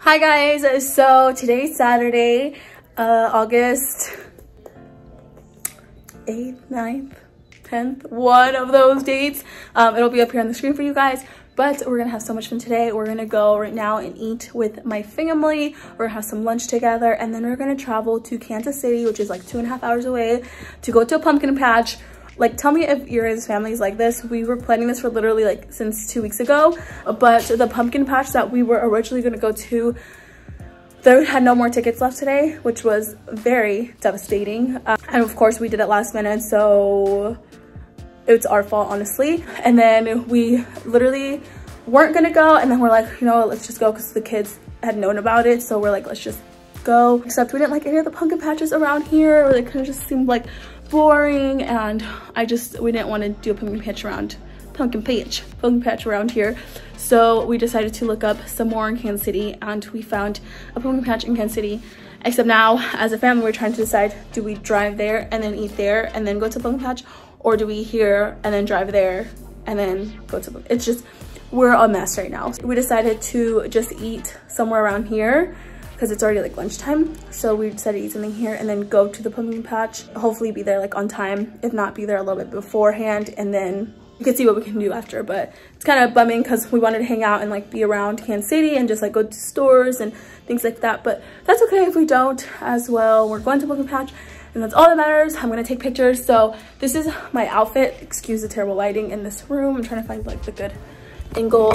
Hi guys, so today's Saturday, uh, August 8th, 9th, 10th, one of those dates. Um, it'll be up here on the screen for you guys, but we're gonna have so much fun today. We're gonna go right now and eat with my family. We're gonna have some lunch together and then we're gonna travel to Kansas City, which is like two and a half hours away to go to a pumpkin patch like tell me if your guys families like this. We were planning this for literally like since two weeks ago but the pumpkin patch that we were originally going to go to they had no more tickets left today which was very devastating. Uh, and of course we did it last minute so it's our fault honestly. And then we literally weren't gonna go and then we're like you know let's just go because the kids had known about it so we're like let's just go. Except we didn't like any of the pumpkin patches around here they kind of just seemed like boring and I just, we didn't want to do a pumpkin patch around, pumpkin patch, pumpkin patch around here. So we decided to look up some more in Kansas City and we found a pumpkin patch in Kansas City. Except now, as a family, we're trying to decide, do we drive there and then eat there and then go to pumpkin patch? Or do we here and then drive there and then go to, it's just, we're a mess right now. We decided to just eat somewhere around here because it's already like lunchtime. So we decided to eat something here and then go to the pumpkin patch. Hopefully be there like on time. If not, be there a little bit beforehand and then you can see what we can do after. But it's kind of bumming because we wanted to hang out and like be around Kansas City and just like go to stores and things like that. But that's okay if we don't as well. We're going to pumpkin patch and that's all that matters. I'm gonna take pictures. So this is my outfit. Excuse the terrible lighting in this room. I'm trying to find like the good angle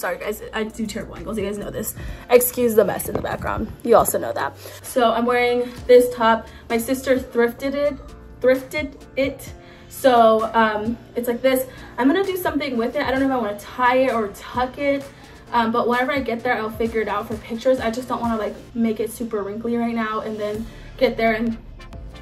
sorry guys i do terrible angles you guys know this. Excuse the mess in the background. You also know that. So i'm wearing this top. My sister thrifted it thrifted it. So um it's like this. I'm gonna do something with it. I don't know if i want to tie it or tuck it um, but whenever i get there i'll figure it out for pictures. I just don't want to like make it super wrinkly right now and then get there and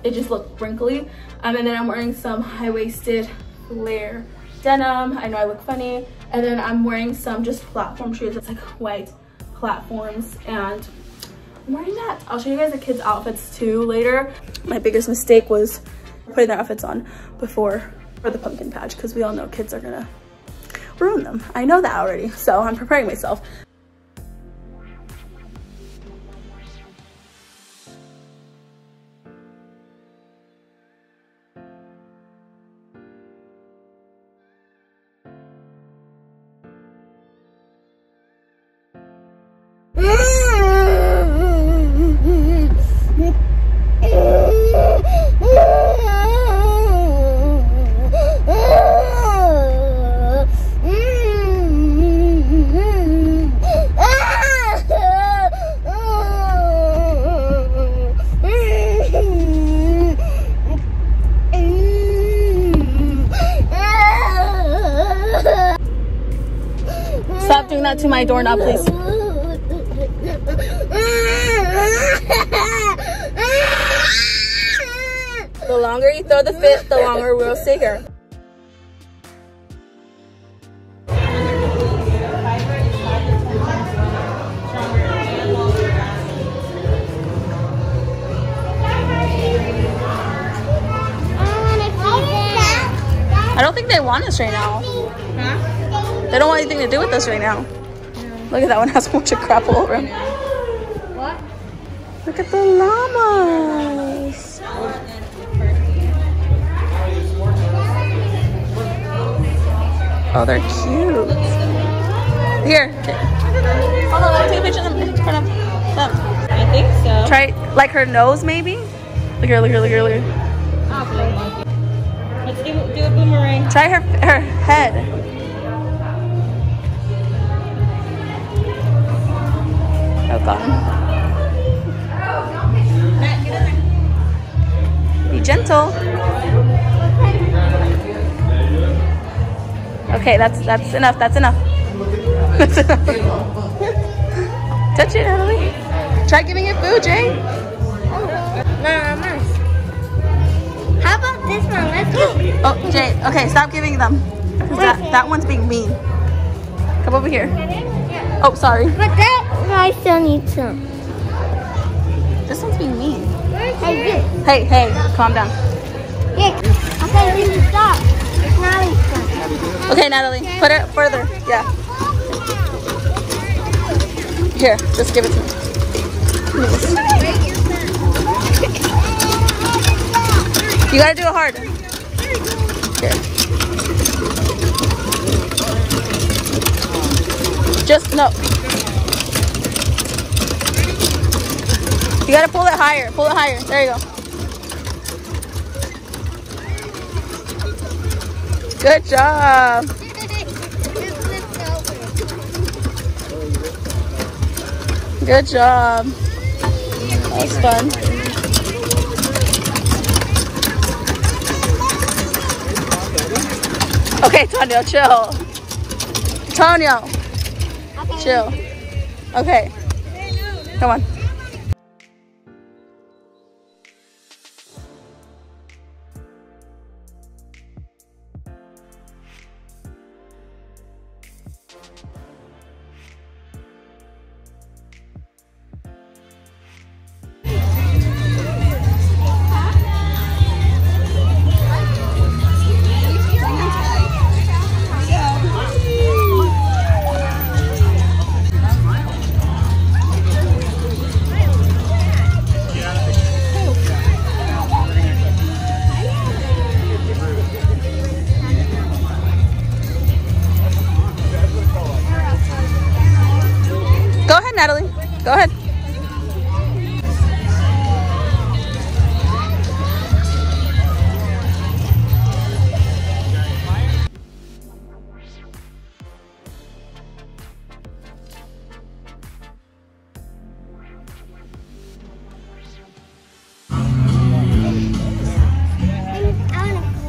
it just look wrinkly. Um, and then i'm wearing some high-waisted flare denim. I know i look funny and then I'm wearing some just platform shoes. It's like white platforms and I'm wearing that. I'll show you guys the kids' outfits too later. My biggest mistake was putting their outfits on before for the pumpkin patch because we all know kids are gonna ruin them. I know that already, so I'm preparing myself. That to my doorknob, please. The longer you throw the fit, the longer we'll stay here. I don't think they want us right now. They don't want anything to do with us right now. Look at that one has a bunch of crap all over him. What? Look at the llamas. Oh, they're cute. Here. Hold on, let me take a picture of them in front of them. I think so. Try, like her nose maybe? Look here, look here, look here, look here. Oh, Let's do, do a boomerang. Try her, her head. Be gentle. Okay, that's that's enough. That's enough. That's enough. Touch it, Natalie. Try giving it food, Jay. Mama. How about this one? Let's go. Oh, Jay. Okay, stop giving them. That, that one's being mean. Come over here. Oh, sorry. But that I still need some. This one's being mean. Hey, Hey, hey, calm down. Yeah. Okay, we can stop. It's Natalie's turn. Okay, Natalie, put it further. Yeah. Here, just give it to me. You gotta do it hard. Here. Just no. You gotta pull it higher. Pull it higher. There you go. Good job. Good job. That was fun. Okay, Tonyo, chill. Tonyo, chill. Okay. Come on. Natalie. Go ahead.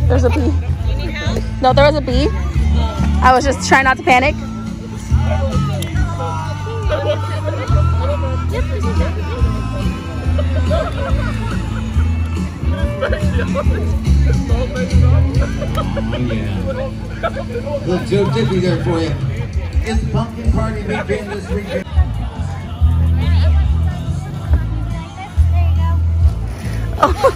There's a bee. No, there was a bee. I was just trying not to panic. Look, Joe Dippy there for you. It's pumpkin party weekend this weekend. Oh,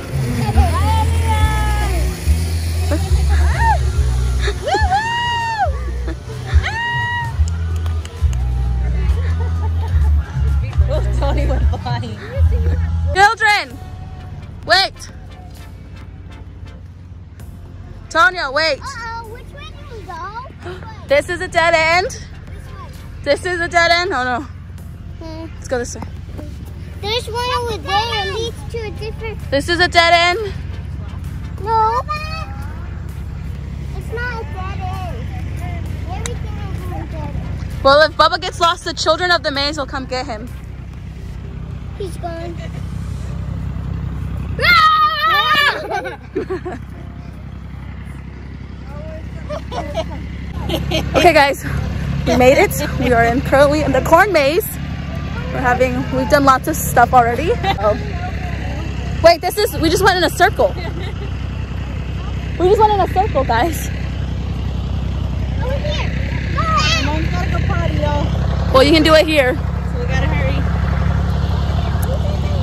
This is a dead end. This way. This is a dead end. Oh no. Hmm. Let's go this way. There's one over there that leads to a different... This is a dead end. No. It's not a dead end. Everything is a dead end. Well, if Bubba gets lost, the children of the maze will come get him. He's gone. Okay, guys, we made it. We are in currently in the corn maze. We're having, we've done lots of stuff already. Oh. Wait, this is, we just went in a circle. We just went in a circle, guys. Over here. Mom's gotta go potty. Well, you can do it here. So we gotta hurry.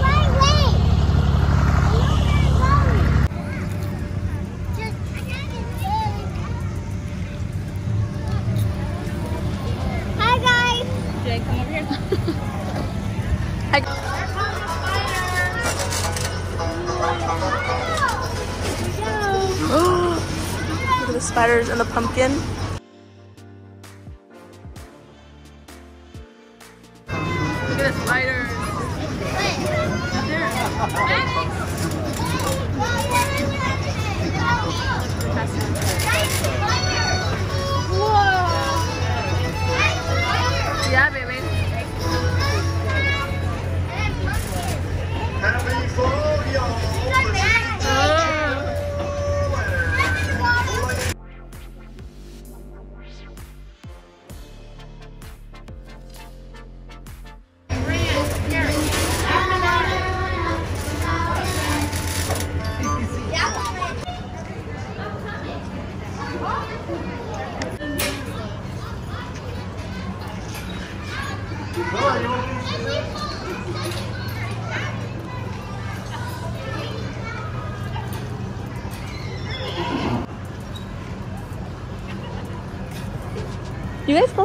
Right way. Just, Hi guys. Jay, come. Look at the spiders and the pumpkin. Look at the spiders. Yeah,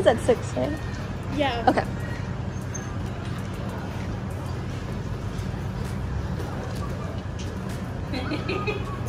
ends at 6, right? Yeah. Okay.